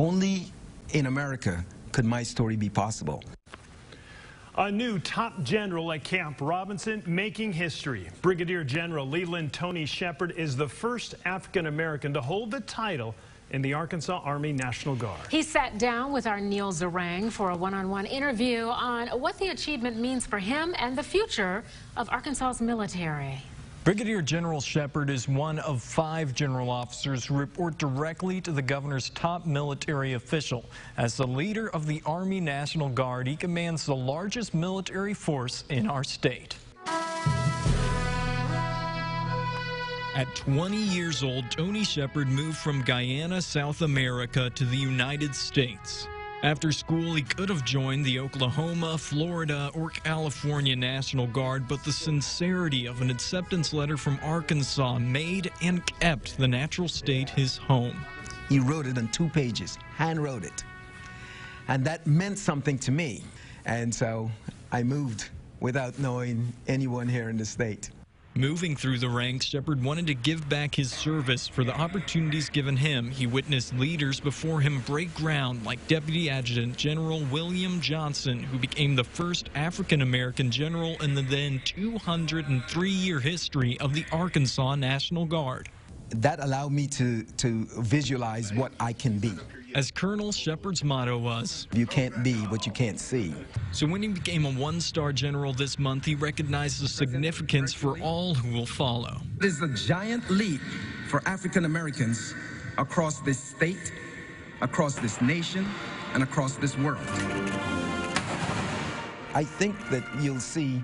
Only in America could my story be possible. A new top general at Camp Robinson making history. Brigadier General Leland Tony Shepherd is the first African American to hold the title in the Arkansas Army National Guard. He sat down with our Neil Zarang for a one-on-one -on -one interview on what the achievement means for him and the future of Arkansas's military. Brigadier General Shepherd is one of five general officers who report directly to the governor's top military official. As the leader of the Army National Guard, he commands the largest military force in our state. At 20 years old, Tony Shepherd moved from Guyana, South America to the United States. After school, he could have joined the Oklahoma, Florida, or California National Guard, but the sincerity of an acceptance letter from Arkansas made and kept the natural state his home. He wrote it on two pages, hand wrote it. And that meant something to me. And so I moved without knowing anyone here in the state. Moving through the ranks, Shepherd wanted to give back his service for the opportunities given him. He witnessed leaders before him break ground, like Deputy Adjutant General William Johnson, who became the first African American general in the then 203 year history of the Arkansas National Guard. That allowed me to, to visualize what I can be as Colonel Shepard's motto was. You can't be what you can't see. So when he became a one-star general this month, he recognized the significance for all who will follow. It is a giant leap for African Americans across this state, across this nation, and across this world. I think that you'll see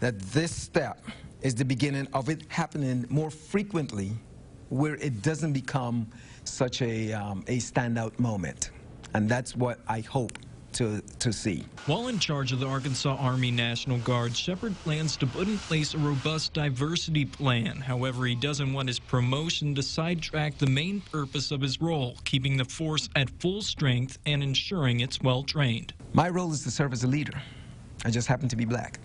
that this step is the beginning of it happening more frequently where it doesn't become such a, um, a standout moment. And that's what I hope to, to see. While in charge of the Arkansas Army National Guard, Shepherd plans to put in place a robust diversity plan. However, he doesn't want his promotion to sidetrack the main purpose of his role, keeping the force at full strength and ensuring it's well trained. My role is to serve as a leader. I just happen to be black.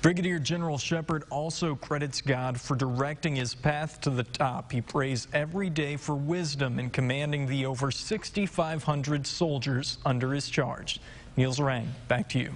Brigadier General Shepherd also credits God for directing his path to the top. He prays every day for wisdom in commanding the over 6,500 soldiers under his charge. Niels Rang, back to you.